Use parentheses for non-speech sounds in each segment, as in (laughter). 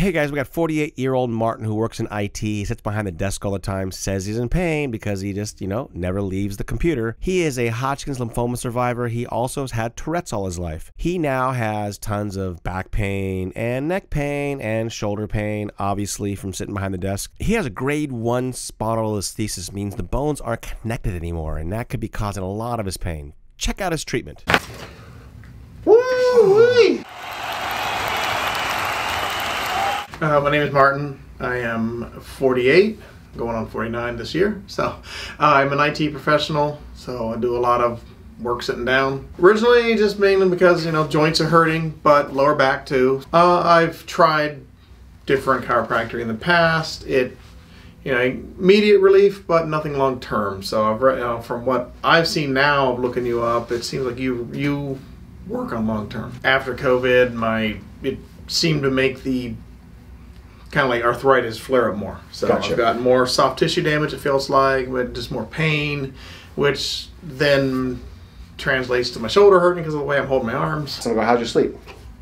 Hey guys, we got 48 year old Martin who works in IT. He sits behind the desk all the time, says he's in pain because he just, you know, never leaves the computer. He is a Hodgkin's lymphoma survivor. He also has had Tourette's all his life. He now has tons of back pain and neck pain and shoulder pain, obviously, from sitting behind the desk. He has a grade one spondylolisthesis, means the bones aren't connected anymore, and that could be causing a lot of his pain. Check out his treatment. Woo-wee. Uh, my name is Martin. I am 48, going on 49 this year. So uh, I'm an IT professional, so I do a lot of work sitting down. Originally, just mainly because you know joints are hurting, but lower back too. Uh, I've tried different chiropractic in the past. It you know, immediate relief, but nothing long term. So I've read, you know, from what I've seen now of looking you up, it seems like you you work on long term. After COVID, my it seemed to make the kind of like arthritis flare up more. So Gotcha. I've got more soft tissue damage. It feels like, but just more pain, which then translates to my shoulder hurting because of the way I'm holding my arms. So go, how'd you sleep?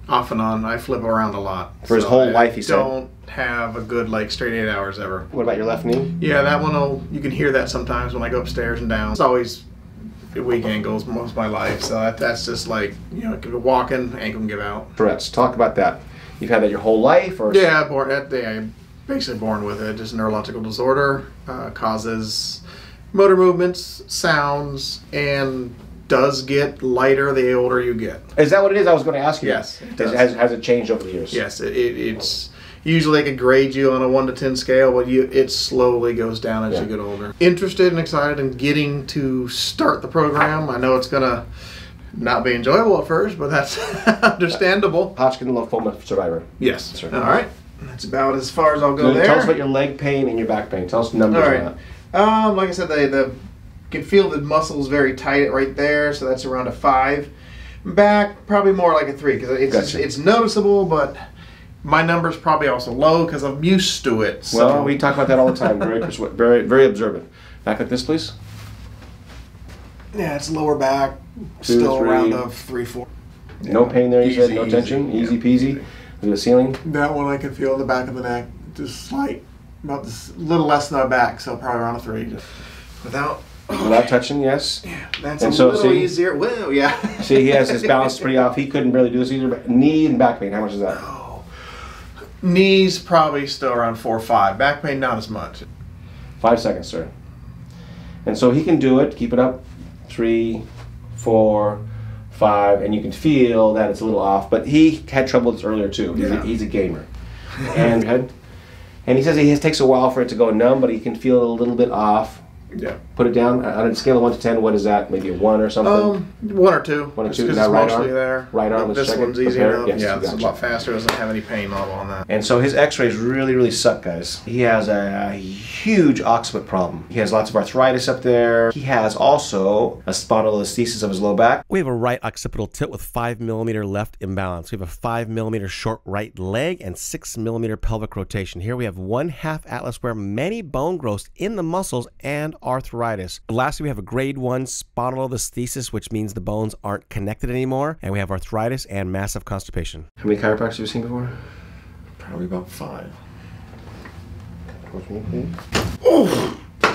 Off and on, I flip around a lot. For his whole I life, he said? Don't have a good like straight eight hours ever. What about your left knee? Yeah, that one. will You can hear that sometimes when I go upstairs and down. It's always weak ankles most of my life. So that, that's just like you know, walking, ankle can give out. Tourette's. Talk about that. You've had that your whole life, or Yeah, born. Yeah, I'm basically born with it. Just neurological disorder uh, causes motor movements, sounds, and does get lighter the older you get. is that what it is? I was going to ask you. Yes, it Has, does. has, has it changed over the years? Yes, it, it, it's usually they could grade you on a one to ten scale, but you it slowly goes down as Yeah. you get older. Interested and excited in getting to start the program. I know it's gonna not be enjoyable at first, but that's (laughs) understandable. Hodgkin lymphoma survivor. Yes. Sure. All right. That's about as far as I'll go So there. Tell us about your leg pain and your back pain. Tell us numbers All on that. Um, like I said, the the can feel the muscles very tight right there, so that's around a five. Back probably more like a three because it's Gotcha. it's noticeable, but my number's probably also low because I'm used to it. So Well, we talk about that all the time. Very, (laughs) very, very observant. Back like this, please. Yeah, it's lower back, Two, still three. around of three four. No pain there. You said Easy, no easy. tension. Easy Yeah. peasy. Look the ceiling. That one I can feel the back of the neck, just slight, about this little less than our back, so probably around a three. Just without. Without touching, yes. Yeah, that's And a so, little see? easier. Well, yeah. (laughs) See, he has his balance pretty off. He couldn't really do this either. But knee and back pain. How much is that? Oh. Knees probably still around four or five. Back pain not as much. Five seconds, sir. And so he can do it. Keep it up. Three, four, five, and you can feel that it's a little off. But he had trouble with this earlier too. He's, Yeah. a, he's a gamer, (laughs) and and he says it takes a while for it to go numb, but he can feel it a little bit off. Yeah. Put it down on a scale of one to ten. What is that? Maybe a one or something. Um, one or two. One or just two. 'cause Now right arm? there. Right arm, This check one's easy Compare. enough. Yes, yeah, this is a lot faster. Doesn't have any pain level on that. And so his x-rays really, really suck, guys. He has a huge occiput problem. He has lots of arthritis up there. He has also a spondylolisthesis of his low back. We have a right occipital tilt with 5 millimeter left imbalance. We have a 5 millimeter short right leg and 6 millimeter pelvic rotation. Here we have one half atlas where many bone growths in the muscles, and arthritis. Lastly, we have a grade 1 spondylolisthesis, which means the bones aren't connected anymore, and we have arthritis and massive constipation. How many chiropractors have you seen before? Probably about five. Towards me, please.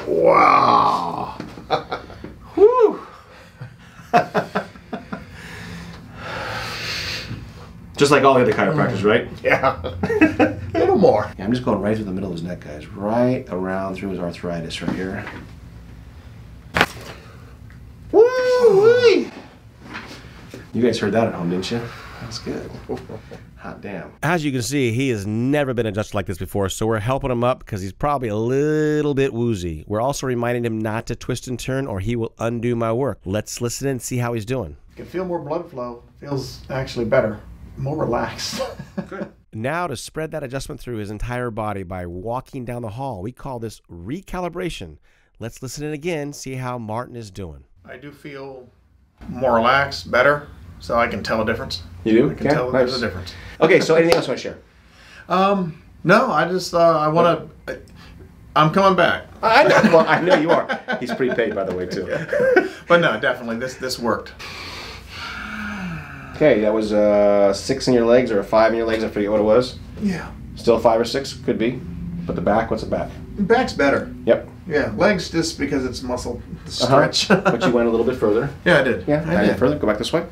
Wow. (laughs) Just like all the other chiropractors, mm. right? Yeah. (laughs) a little more. Yeah, I'm just going right through the middle of his neck, guys. Right around through his arthritis right here. You guys heard that at home, didn't you? That's good. (laughs) Hot damn. As you can see, he has never been adjusted like this before, so we're helping him up because he's probably a little bit woozy. We're also reminding him not to twist and turn or he will undo my work. Let's listen and see how he's doing. Can feel more blood flow. Feels actually better. More relaxed. (laughs) good. Now, to spread that adjustment through his entire body by walking down the hall, we call this recalibration. Let's listen in again, see how Martin is doing. I do feel more relaxed, better, so I can tell a difference. You do? I can Yeah, tell that there's a difference. Okay, so anything else you want to share? Um, no, I just uh, I want to. I'm coming back, I know, well, I know you are. He's prepaid, by the way, too. (laughs) but no, definitely this this worked. Okay, that was uh, six in your legs or a five in your legs. I forget what it was. Yeah. Still five or six, could be. But the back, what's the back? The back's better. Yep. Yeah, legs just because it's muscle Uh-huh. stretch. (laughs) but you went a little bit further. yeah, I did. Yeah, I did further. Go back this way.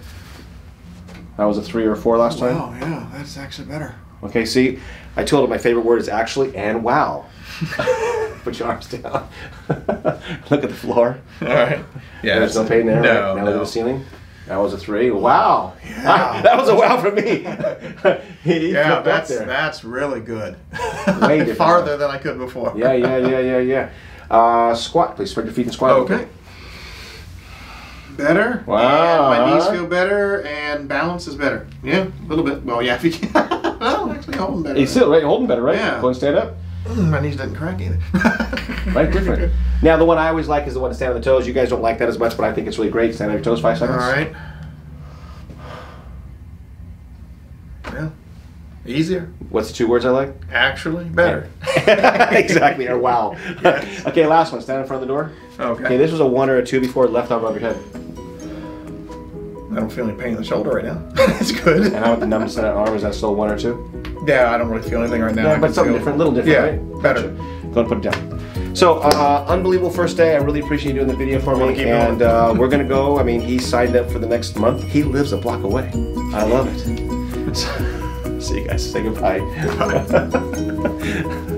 That was a three or four last time. Wow, yeah, that's actually better. Okay, see, I told him my favorite word is actually and wow. (laughs) Put your arms down. (laughs) look at the floor. All right. Yeah, There's no pain there. No, right? Now look at the ceiling. That was a three. Wow. Yeah. (laughs) that was a wow for me. he he Yeah, that's there. that's really good. Way different. Farther than I could before. Yeah, yeah, yeah, yeah, yeah. Uh, squat, please. Spread your feet and squat. a Okay. Better. Wow. My knees feel better, and balance is better. Yeah, a little bit. Well, yeah, if you can. (laughs) well, actually, hold them better. He's still right, holding better, right? Yeah. Go and stand up. Mm, my knees didn't crack either. (laughs) Right, different. Now, the one I always like is the one to stand on the toes. You guys don't like that as much, but I think it's really great. Stand on your toes five seconds. All right. Yeah. Easier. What's the two words I like? Actually, better. (laughs) exactly, or wow. Yes. okay, last one. Stand in front of the door. Okay. Okay, this was a one or a two before left arm above your head. I don't feel any pain in the shoulder right now. (laughs) it's good. And how about the numbness in that arm? Is that still one or two? Yeah, I don't really feel anything right now. Yeah, but something feel- different, a little different, Yeah, right? better. Gotcha. Go and put it down. So, uh, unbelievable first day. I really appreciate you doing the video for me. And uh, we're going to go. I mean, he signed up for the next month. He lives a block away. I love it. (laughs) See you guys. Say goodbye. Bye. (laughs)